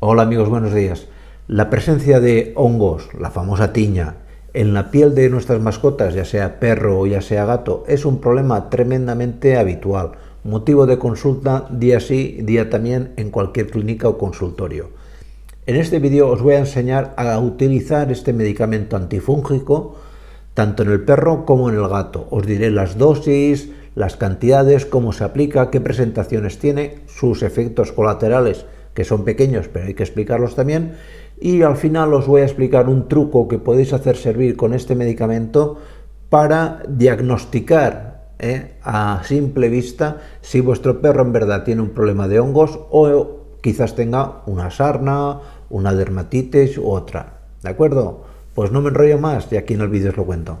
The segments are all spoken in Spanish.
Hola amigos, buenos días. La presencia de hongos, la famosa tiña, en la piel de nuestras mascotas, ya sea perro o ya sea gato, es un problema tremendamente habitual, motivo de consulta día sí, día también en cualquier clínica o consultorio. En este vídeo os voy a enseñar a utilizar este medicamento antifúngico tanto en el perro como en el gato. Os diré las dosis, las cantidades, cómo se aplica, qué presentaciones tiene, sus efectos colaterales, que son pequeños, pero hay que explicarlos también. Y al final os voy a explicar un truco que podéis hacer servir con este medicamento para diagnosticar eh, a simple vista si vuestro perro en verdad tiene un problema de hongos o quizás tenga una sarna, una dermatitis u otra. ¿De acuerdo? Pues no me enrollo más y aquí en el vídeo os lo cuento.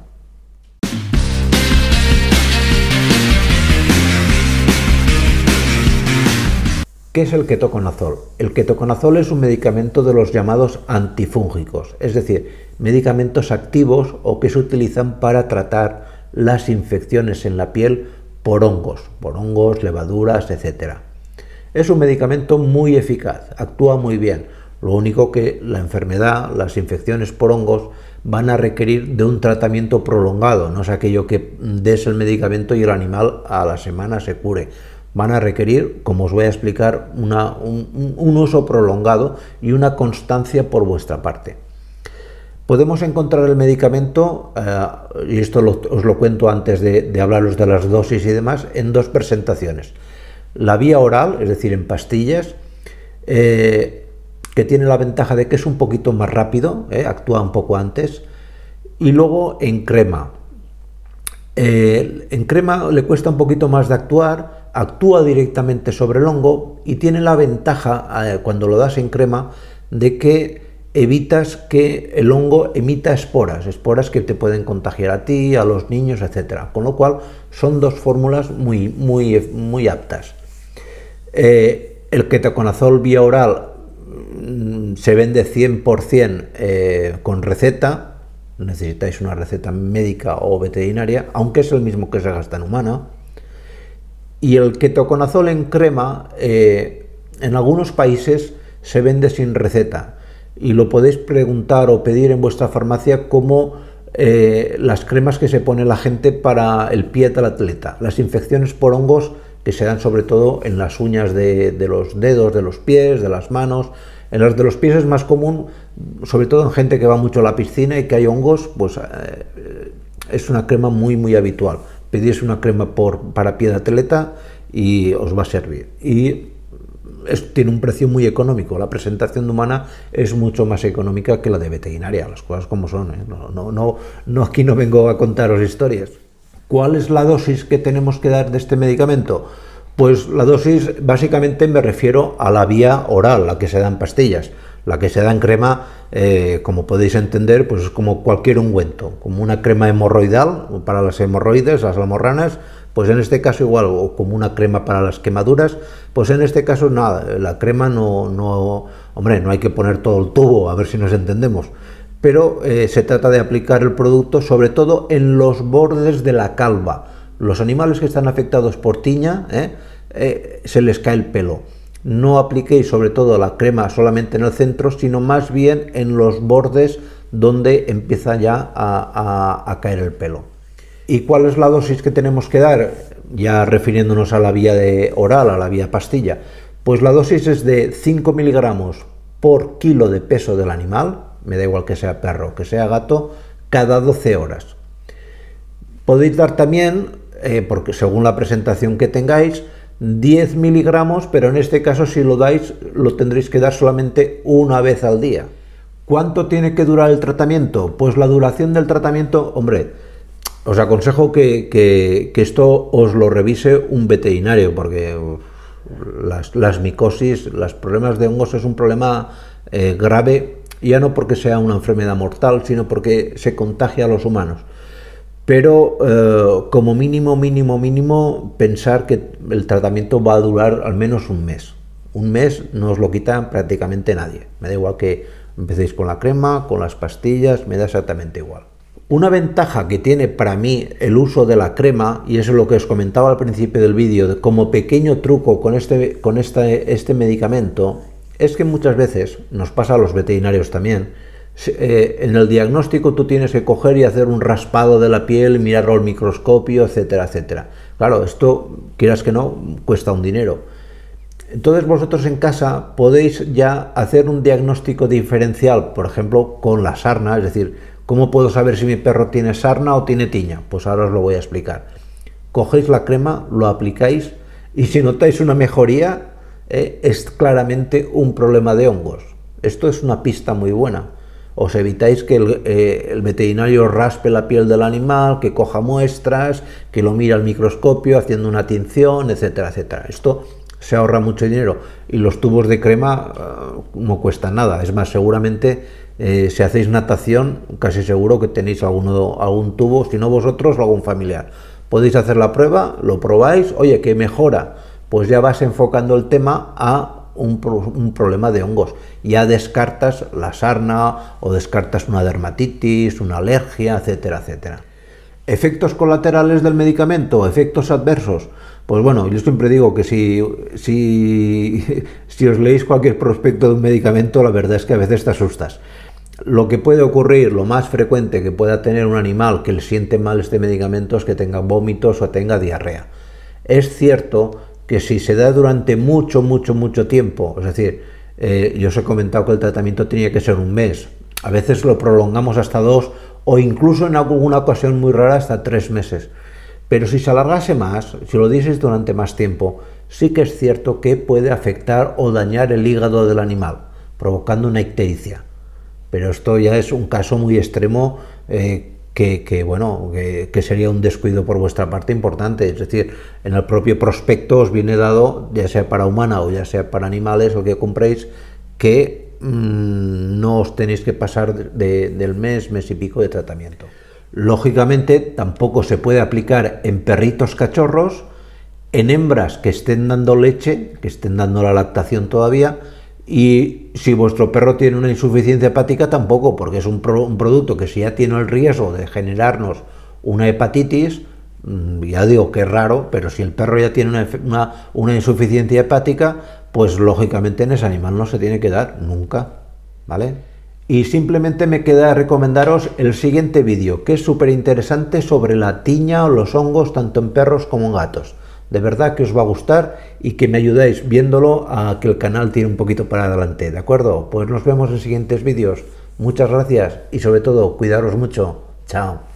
¿Qué es el ketoconazol? El ketoconazol es un medicamento de los llamados antifúngicos, es decir, medicamentos activos o que se utilizan para tratar las infecciones en la piel por hongos, por hongos, levaduras, etc. Es un medicamento muy eficaz, actúa muy bien, lo único que la enfermedad, las infecciones por hongos, van a requerir de un tratamiento prolongado, no es aquello que des el medicamento y el animal a la semana se cure. Van a requerir, como os voy a explicar, un, uso prolongado y una constancia por vuestra parte. Podemos encontrar el medicamento, eh, y esto os lo cuento antes de, hablaros de las dosis y demás, en dos presentaciones. La vía oral, es decir, en pastillas, eh, que tiene la ventaja de que es un poquito más rápido, ¿eh? actúa un poco antes, y luego en crema. En crema le cuesta un poquito más de actuar, actúa directamente sobre el hongo y tiene la ventaja, eh, cuando lo das en crema, de que evitas que el hongo emita esporas, esporas que te pueden contagiar a ti, a los niños, etc. Con lo cual son dos fórmulas muy, muy, muy aptas. el ketoconazol vía oral Mm, se vende 100% eh, con receta, necesitáis una receta médica o veterinaria, aunque es el mismo que se gasta en humana. Y el ketoconazol en crema, eh, en algunos países se vende sin receta y lo podéis preguntar o pedir en vuestra farmacia como eh, las cremas que se pone la gente para el pie del atleta. Las infecciones por hongos que se dan sobre todo en las uñas de los dedos, de los pies, de las manos, en los de los pies es más común, sobre todo en gente que va mucho a la piscina y que hay hongos, pues eh, es una crema muy muy habitual. Pedís una crema para pie de atleta y os va a servir. Y tiene un precio muy económico. La presentación humana es mucho más económica que la de veterinaria, las cosas como son. ¿eh? No, no, no, no, aquí no vengo a contaros historias. ¿Cuál es la dosis que tenemos que dar de este medicamento? Pues la dosis básicamente me refiero a la vía oral, la que se da en pastillas. La que se da en crema, eh, como podéis entender, pues es como cualquier ungüento, como una crema hemorroidal para las hemorroides, las almorranas, pues en este caso igual, o como una crema para las quemaduras, pues en este caso nada, la crema no, no hombre, no hay que poner todo el tubo, a ver si nos entendemos, pero eh, se trata de aplicar el producto sobre todo en los bordes de la calva, los animales que están afectados por tiña, ¿eh? Se les cae el pelo. No apliquéis sobre todo la crema solamente en el centro, sino más bien en los bordes donde empieza ya a, caer el pelo. ¿Y cuál es la dosis que tenemos que dar? Ya refiriéndonos a la vía de oral, a la vía pastilla. Pues la dosis es de 5 miligramos por kilo de peso del animal, me da igual que sea perro que sea gato, cada 12 horas. Podéis dar también eh, porque según la presentación que tengáis, 10 miligramos, pero en este caso si lo dais lo tendréis que dar solamente una vez al día. ¿Cuánto tiene que durar el tratamiento? Pues la duración del tratamiento, hombre, os aconsejo que, esto os lo revise un veterinario, porque las, micosis, los problemas de hongos es un problema eh, grave, ya no porque sea una enfermedad mortal, sino porque se contagia a los humanos pero eh, como mínimo, mínimo, mínimo, pensar que el tratamiento va a durar al menos un mes. Un mes no os lo quita prácticamente nadie. Me da igual que empecéis con la crema, con las pastillas, me da exactamente igual. Una ventaja que tiene para mí el uso de la crema, y eso es lo que os comentaba al principio del vídeo, como pequeño truco con este, con este, este medicamento, Es que muchas veces, nos pasa a los veterinarios también, eh, en el diagnóstico tú tienes que coger y hacer un raspado de la piel, mirarlo al microscopio, etcétera, etcétera. Claro, esto, quieras que no, cuesta un dinero. Entonces vosotros en casa podéis ya hacer un diagnóstico diferencial, por ejemplo, con la sarna, es decir, ¿cómo puedo saber si mi perro tiene sarna o tiene tiña? Pues ahora os lo voy a explicar. Cogéis la crema, lo aplicáis y si notáis una mejoría, eh, es claramente un problema de hongos. Esto es una pista muy buena os evitáis que eh, el, veterinario raspe la piel del animal, que coja muestras, que lo mire al microscopio haciendo una tinción, etcétera, etcétera. Esto se ahorra mucho dinero y los tubos de crema eh, no cuestan nada. Es más, seguramente eh, si hacéis natación, casi seguro que tenéis alguno, algún tubo, si no vosotros o algún familiar. Podéis hacer la prueba, lo probáis, oye, que mejora, pues ya vas enfocando el tema a un, problema de hongos. Ya descartas la sarna o descartas una dermatitis, una alergia, etcétera, etcétera. ¿Efectos colaterales del medicamento? ¿Efectos adversos? Pues bueno, yo siempre digo que si, si, si os leéis cualquier prospecto de un medicamento, la verdad es que a veces te asustas. Lo que puede ocurrir, lo más frecuente que pueda tener un animal que le siente mal este medicamento es que tenga vómitos o tenga diarrea. Es cierto que si se da durante mucho, mucho, mucho tiempo, es decir, eh, yo os he comentado que el tratamiento tenía que ser un mes, a veces lo prolongamos hasta dos o incluso en alguna ocasión muy rara hasta tres meses. Pero si se alargase más, si lo dices durante más tiempo, sí que es cierto que puede afectar o dañar el hígado del animal, provocando una ictericia. Pero esto ya es un caso muy extremo eh, que, bueno, que, sería un descuido por vuestra parte importante. Es decir, en el propio prospecto os viene dado, ya sea para humana o ya sea para animales o que compréis, que mm, no os tenéis que pasar del mes, mes y pico de tratamiento. Lógicamente, tampoco se puede aplicar en perritos cachorros, en hembras que estén dando leche, que estén dando la lactación todavía, y si vuestro perro tiene una insuficiencia hepática, tampoco, porque es un, producto que si ya tiene el riesgo de generarnos una hepatitis, mm, ya digo que es raro, pero si el perro ya tiene una, insuficiencia hepática, pues lógicamente en ese animal no se tiene que dar nunca, ¿vale? Y simplemente me queda recomendaros el siguiente vídeo, que es súper interesante sobre la tiña o los hongos tanto en perros como en gatos de verdad que os va a gustar y que me ayudáis viéndolo a que el canal tire un poquito para adelante, ¿de acuerdo? Pues nos vemos en siguientes vídeos. Muchas gracias y sobre todo cuidaros mucho. Chao.